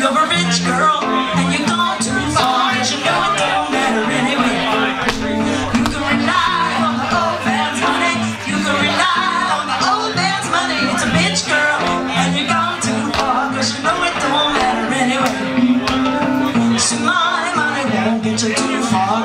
You're a rich girl, and you're gone too far, but you know it don't matter anyway. You can rely on the old man's money. You can rely on the old man's money. It's a bitch girl, and you're gone too far, cause you know it don't matter anyway. See, money, money won't get you too far,